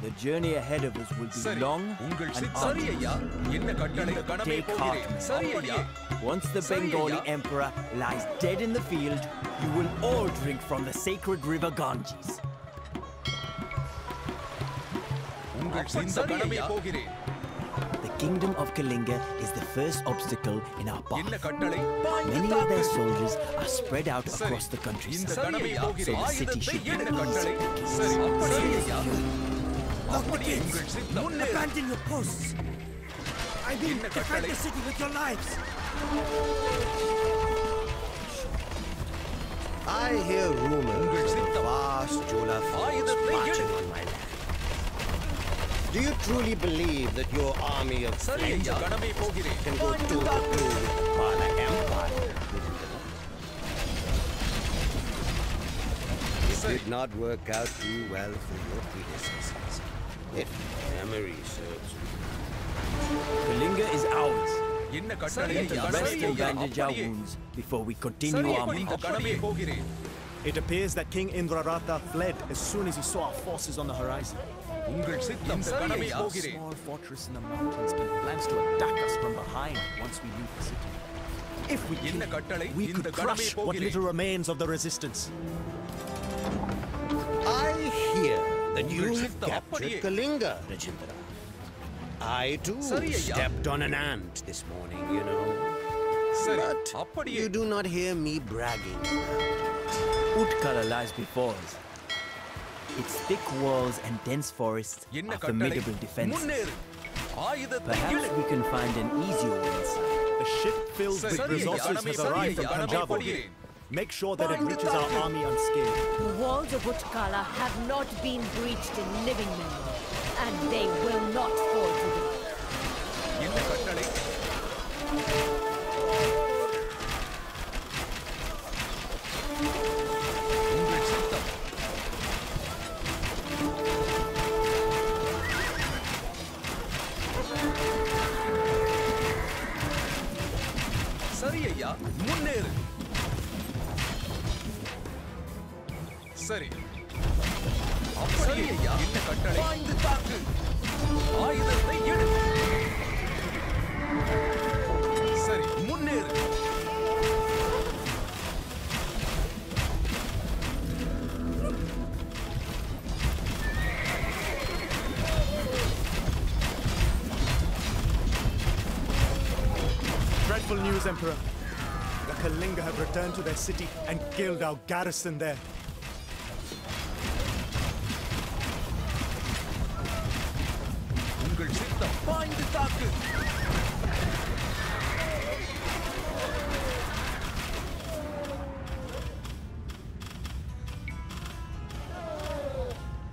The journey ahead of us will be சரி long உங்கள் and சித்தம் சரி ஐயா என்ன கட்டளை கணமே Take போகிறேன் heart. சரி ஐயா Once the Sorry, Bengali Ayya. emperor lies dead in the field, you will all drink from the sacred river Ganges. உங்கள் சித்தம் கணமே போகிறேன் The kingdom of Kalinga is the first obstacle in our என்ன path. கட்டளை பாய்ந்து Many of their தாக்கு. soldiers are spread out சரி across the இந்த countryside. கணமே போகிறேன் So the city ஆயுதத்தை should be என்ன easy கட்டளை to kill. சரி அப்படியே ஐயா Lock the gates! Abandon your posts! I mean, defend the city with your lives! I hear rumors of a vast Chola force marching on my land. Do you truly believe that your army of slaves can go to to two with Pala Empire? This did not work out too well for your predecessors. If memory serves. Kalinga is ours. Let rest and bandage our wounds before we continue our march. It appears that King Indraratha fled as soon as he saw our forces on the horizon. A small fortress in the mountains plans to attack us from behind once we leave the city. If we kill, we could crush what little remains of the resistance. I hear then you have captured Kalinga, Rajendra. I too stepped on an ant this morning, you know. But you do not hear me bragging Utkala lies before us. Its thick walls and dense forests are formidable defenses. Perhaps we can find an easier way inside. A ship filled with resources has arrived from Punjab. Padiye. Make sure that it Find the reaches our army unscathed. The walls of Utkala have not been breached in living memory, and they will not fall to the சரி அப்படி ஐயா என்ன கட்டளை பாய்ந்து தாக்கு ஆயுதத்தை எடு சரி முன்னேறு Dreadful news, Emperor. The Kalinga have returned to their city and killed our garrison there.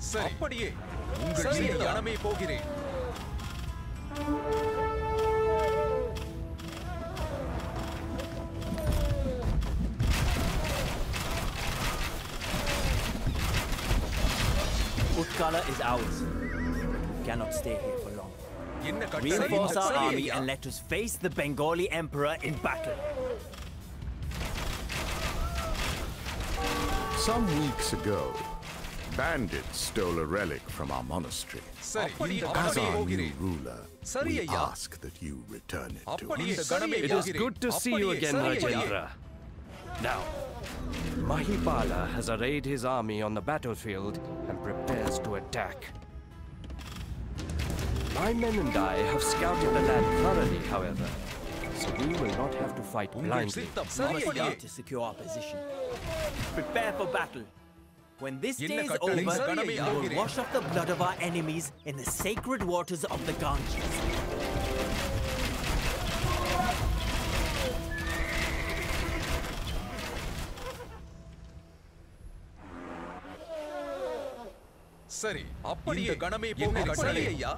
சரி அப்படியே உங்கள் சித்தம் கணமே போகிறேன் Utkala is ours. We cannot stay here Reinforce our army and let us face the Bengali Emperor in battle. Some weeks ago, bandits stole a relic from our monastery. As our new ruler, we ask that you return it to us. It is good to see you again, Rajendra. Now, Mahipala has arrayed his army on the battlefield and prepares to attack. My men and I have scouted the land thoroughly, however, so we will not have to fight உங்கள் blindly. சித்தம் We சரி must ஐயா. need to secure our position. Prepare for battle. When this என்ன day is கட்டளை? over, சரி we ஐயா. will wash off the blood of our enemies in the sacred waters of the Ganges. சரி அப்படியே கணமே போக கட்டளை ஐயா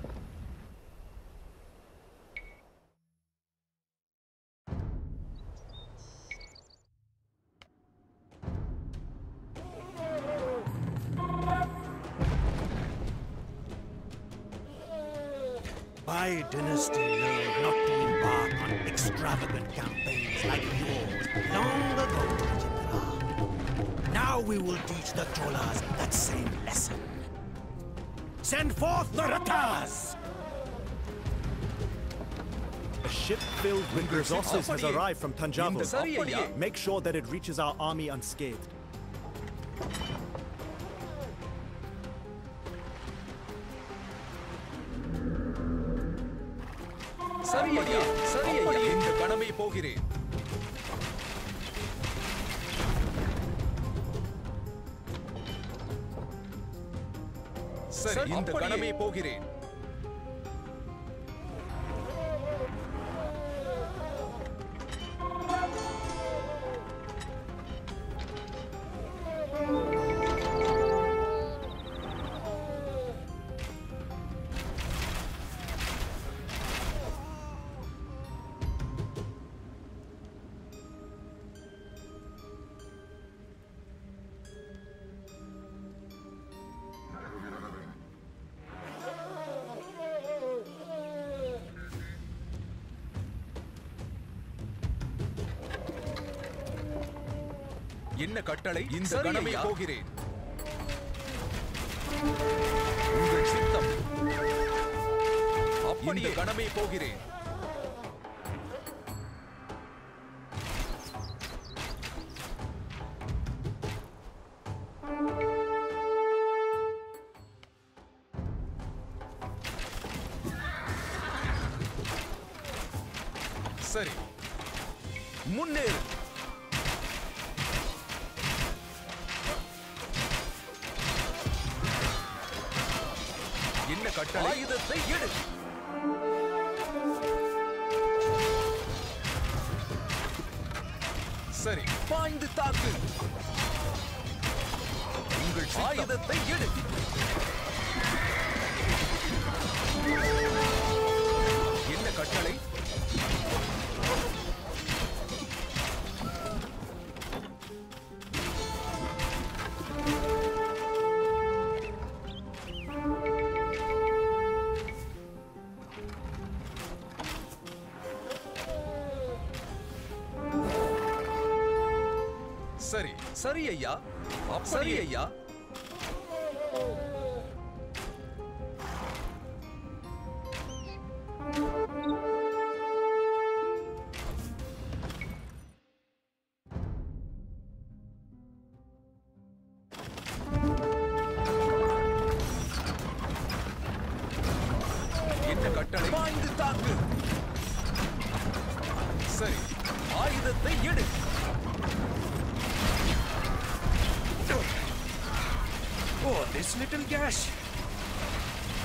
My dynasty learned not to embark on extravagant campaigns like yours long ago, Rajendra. Now we will teach the Cholas that same lesson. Send forth the Rathas! A ship filled with resources has arrived from Tanjavur. Make sure that it reaches our army unscathed. சரி ஐயா சரி இந்த கணமே போகிறேன். சரி இந்த கணமே போகிறேன். என்ன கட்டளை? இந்த கணமே போகிறேன். உங்கள் சித்தம். அப்படியே கணமே போகிறேன். சரி. முன்னேறு. என்ன கட்டளை? ஆயுதத்தை எடு. சரி. பாய்ந்து தாக்கு. உங்கள் ஆயுதத்தை எடு. சரி. சரி ஐயா. சரி. ஐயா. கட்டளை தாக்கு சரி ஆயுதத்தை எடு. This little gash.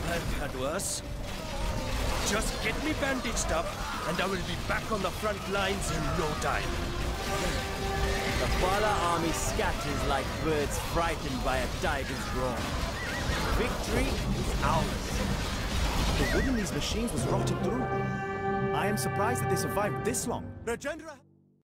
I've had worse. Just get me bandaged up, and I will be back on the front lines in no time. The Pala army scatters like birds frightened by a tiger's roar. Victory is ours. The wood in these machines was rotted through. I am surprised that they survived this long. Rajendra